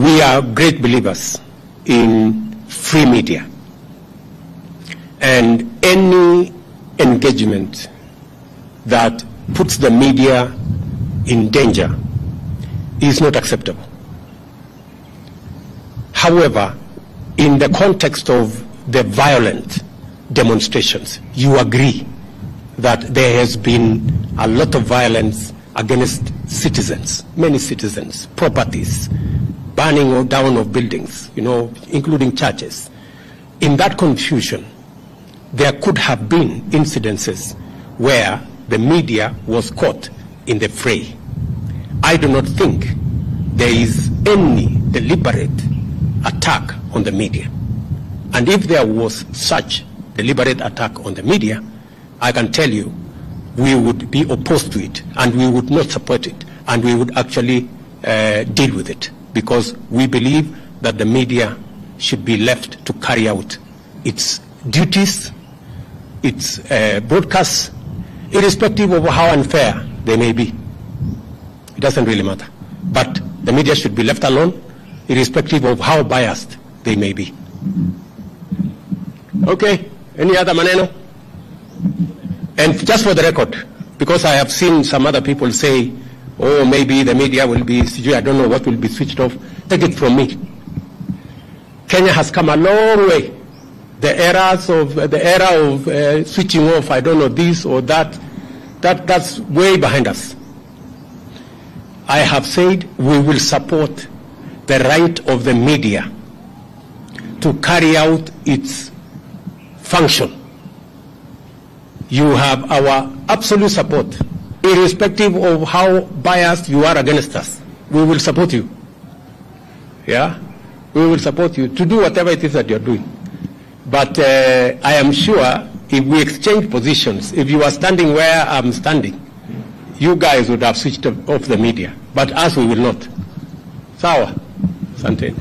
we are great believers in free media. And any engagement that puts the media in danger is not acceptable. However, in the context of the violent demonstrations, you agree that there has been a lot of violence against citizens, many citizens, properties, burning down of buildings, you know, including churches. In that confusion, there could have been incidences where the media was caught in the fray. I do not think there is any deliberate attack on the media. And if there was such deliberate attack on the media, I can tell you we would be opposed to it and we would not support it and we would actually uh, deal with it because we believe that the media should be left to carry out its duties, its uh, broadcasts, irrespective of how unfair they may be. It doesn't really matter. But the media should be left alone, irrespective of how biased they may be. Okay, any other maneno? And just for the record, because I have seen some other people say, oh, maybe the media will be, I don't know what will be switched off. Take it from me. Kenya has come a long way. The eras of the era of uh, switching off, I don't know this or that, that that's way behind us. I have said we will support the right of the media to carry out its function. You have our absolute support, irrespective of how biased you are against us. We will support you. Yeah? We will support you to do whatever it is that you're doing. But uh, I am sure if we exchange positions, if you are standing where I'm standing, you guys would have switched off the media. But us, we will not. Sawa. Asante.